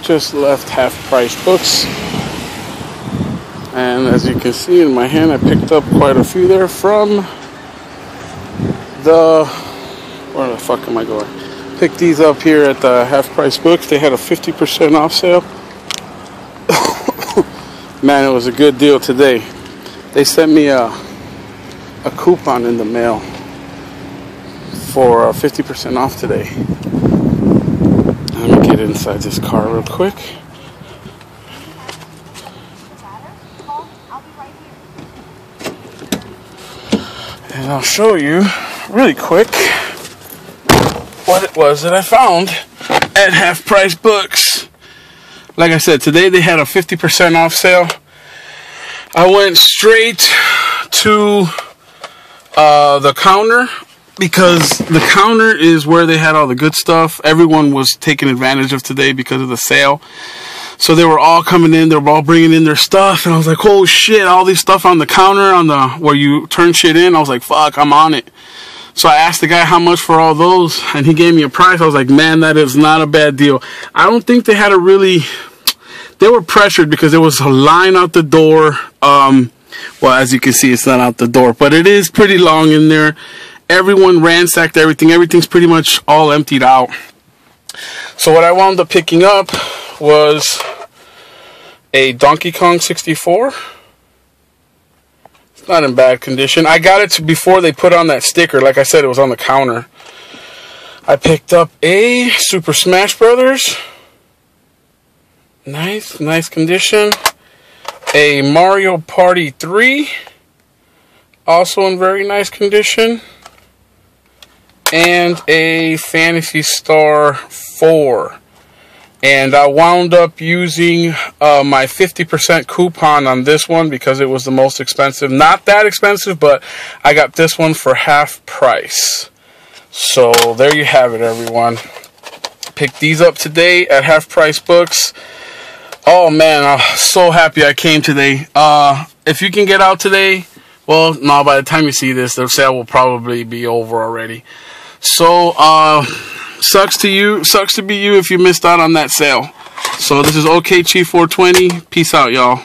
just left half price books. And as you can see in my hand, I picked up quite a few there from the. Where the fuck am I going? Picked these up here at the half price books. They had a 50% off sale. Man, it was a good deal today. They sent me a, a coupon in the mail for uh, 50% off today. Get inside this car real quick. And I'll show you really quick what it was that I found at Half Price Books. Like I said, today they had a 50% off sale. I went straight to uh, the counter because the counter is where they had all the good stuff. Everyone was taking advantage of today because of the sale. So they were all coming in, they were all bringing in their stuff, and I was like, "Oh shit, all these stuff on the counter on the where you turn shit in." I was like, "Fuck, I'm on it." So I asked the guy how much for all those, and he gave me a price. I was like, "Man, that is not a bad deal." I don't think they had a really they were pressured because there was a line out the door. Um, well, as you can see, it's not out the door, but it is pretty long in there. Everyone ransacked everything. Everything's pretty much all emptied out. So what I wound up picking up was a Donkey Kong 64. It's not in bad condition. I got it before they put on that sticker. Like I said, it was on the counter. I picked up a Super Smash Brothers. Nice, nice condition. A Mario Party 3. Also in very nice condition. And a Phantasy Star 4 and I wound up using uh, my 50% coupon on this one because it was the most expensive. Not that expensive, but I got this one for half price. So there you have it, everyone. Pick these up today at Half Price Books. Oh man, I'm so happy I came today. Uh, if you can get out today, well, no, by the time you see this, the sale will probably be over already. So, uh, sucks to you. Sucks to be you if you missed out on that sale. So this is OK Chief 420. Peace out, y'all.